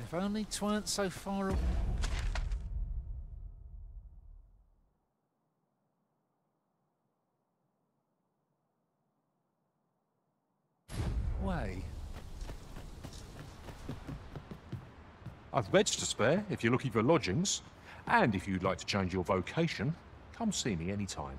If only tweren't so far away. way. I've beds to spare if you're looking for lodgings. And if you'd like to change your vocation, come see me anytime.